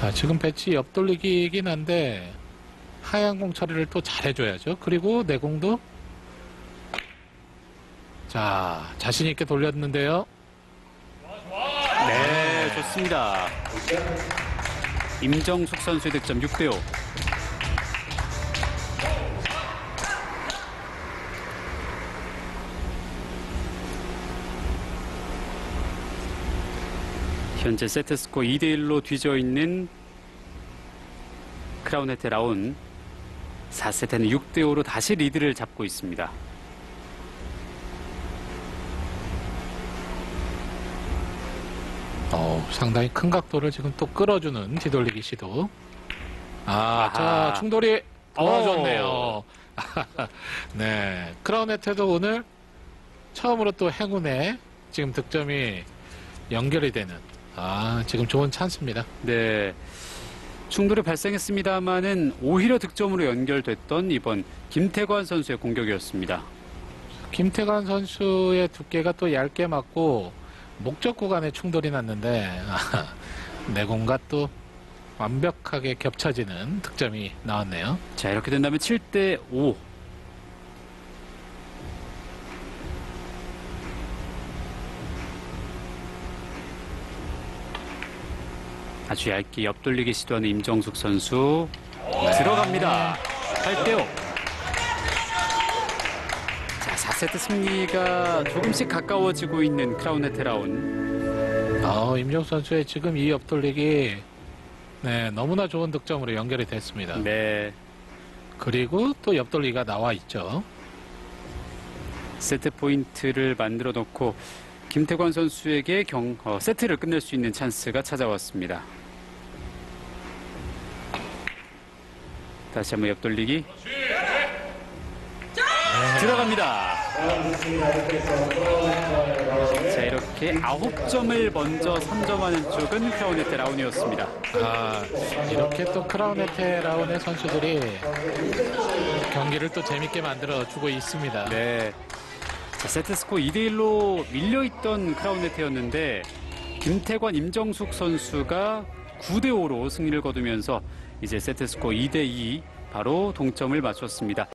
자, 지금 배치 옆돌리기이긴 한데 하얀 공 처리를 또 잘해줘야죠. 그리고 내 공도 자 자신 있게 돌렸는데요. 네, 좋습니다. 임정숙 선수의 득점 6대5. 현재 세트스코 2대1로 뒤져 있는 크라운헤테 라운 4세트는 6대5로 다시 리드를 잡고 있습니다. 어, 상당히 큰 각도를 지금 또 끌어주는 뒤돌리기 시도. 아, 아하. 자 충돌이 도와줬네요. 네, 크라운헤트도 오늘 처음으로 또 행운에 지금 득점이 연결이 되는. 아, 지금 좋은 찬스입니다. 네. 충돌이 발생했습니다만은 오히려 득점으로 연결됐던 이번 김태관 선수의 공격이었습니다. 김태관 선수의 두께가 또 얇게 맞고 목적 구간에 충돌이 났는데 내공과 또 완벽하게 겹쳐지는 득점이 나왔네요. 자, 이렇게 된다면 7대 5. 아주 얇게 옆돌리기 시도하는 임정숙 선수 들어갑니다. 8대 5. 자, 4세트 승리가 조금씩 가까워지고 있는 크라운 헤테라운. 어, 임종 선수의 지금 이 옆돌리기 네, 너무나 좋은 득점으로 연결이 됐습니다. 네. 그리고 또 옆돌리기가 나와 있죠. 세트 포인트를 만들어 놓고 김태관 선수에게 경, 어, 세트를 끝낼 수 있는 찬스가 찾아왔습니다. 다시 한번 옆돌리기. 들어갑니다. 자, 이렇게 아홉 점을 먼저 선점하는 쪽은 크라운헤테 라운이었습니다. 아, 이렇게 또 크라운헤테 라운의 선수들이 경기를 또 재밌게 만들어 주고 있습니다. 네. 자, 세트스코 2대1로 밀려있던 크라운네트였는데 김태관, 임정숙 선수가 9대 5로 승리를 거두면서 이제 세트 스코 2대 2 바로 동점을 맞췄습니다.